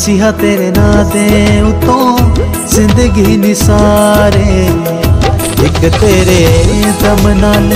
ਮਸੀਹਾ ਤੇਰੇ ਨਾਂ ਦੇ ਉਤੋਂ ਜ਼ਿੰਦਗੀ ਨਿਸਾਰੇ ਇੱਕ ਤੇਰੇ ਦਮ ਨਾਲ